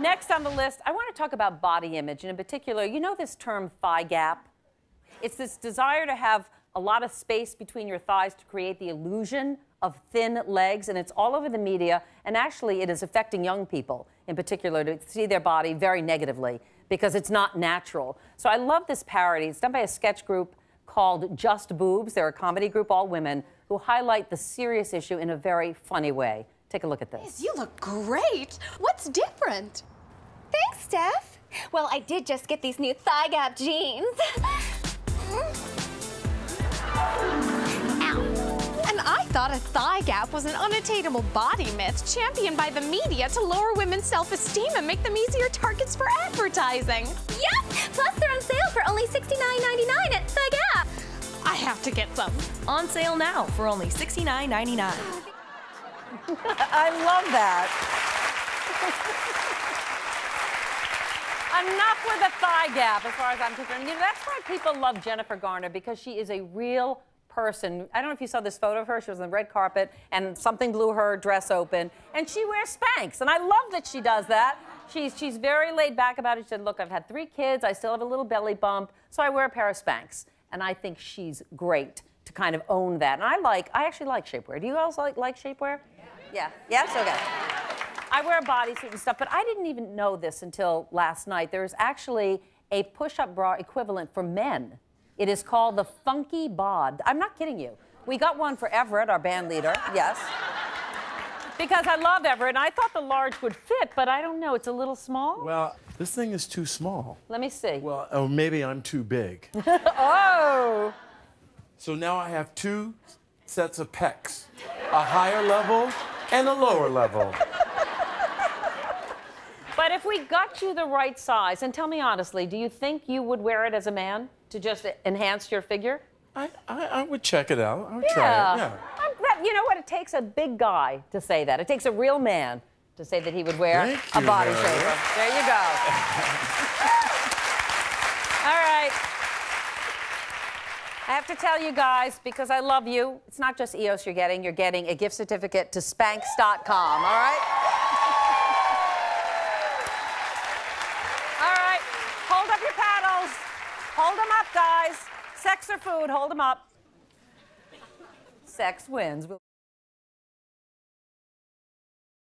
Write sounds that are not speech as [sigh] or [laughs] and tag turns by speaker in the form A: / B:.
A: Next on the list, I want to talk about body image, and in particular, you know this term thigh gap? It's this desire to have a lot of space between your thighs to create the illusion of thin legs, and it's all over the media, and actually it is affecting young people in particular to see their body very negatively because it's not natural. So I love this parody. It's done by a sketch group called Just Boobs. They're a comedy group, all women, who highlight the serious issue in a very funny way. Take a look at this.
B: You look great. What's different?
C: Thanks, Steph. Well, I did just get these new thigh gap jeans.
B: And I thought a thigh gap was an unattainable body myth championed by the media to lower women's self-esteem and make them easier targets for advertising.
C: Yep! Plus, they're on sale for only $69.99 at Thigh Gap.
B: I have to get some.
D: On sale now for only $69.99.
A: I love that. Enough with the thigh gap, as far as I'm concerned. You know, that's why people love Jennifer Garner because she is a real person. I don't know if you saw this photo of her. She was on the red carpet and something blew her dress open, and she wears Spanx. And I love that she does that. She's she's very laid back about it. She said, "Look, I've had three kids. I still have a little belly bump, so I wear a pair of Spanx." And I think she's great to kind of own that. And I like, I actually like shapewear. Do you guys like like shapewear? Yeah. Yeah. Yes. Okay. I wear a bodysuit and stuff, but I didn't even know this until last night. There's actually a push-up bra equivalent for men. It is called the Funky Bod. I'm not kidding you. We got one for Everett, our band leader. Yes. Because I love Everett, and I thought the large would fit, but I don't know. It's a little small.
E: Well, this thing is too small.
A: Let me see.
E: Well, or maybe I'm too big. [laughs]
A: oh.
E: So now I have two sets of pecs, a higher level and a lower level.
A: But if we got you the right size, and tell me honestly, do you think you would wear it as a man to just enhance your figure?
E: I, I, I would check it out. I would
A: yeah.
E: try it. Yeah.
A: That, you know what? It takes a big guy to say that. It takes a real man to say that he would wear
E: Thank
A: a body shaper. There you go. [laughs] All right. I have to tell you guys, because I love you, it's not just EOS you're getting, you're getting a gift certificate to Spanx.com, all right? All right. Hold up your paddles. Hold them up, guys. Sex or food, hold them up. Sex wins.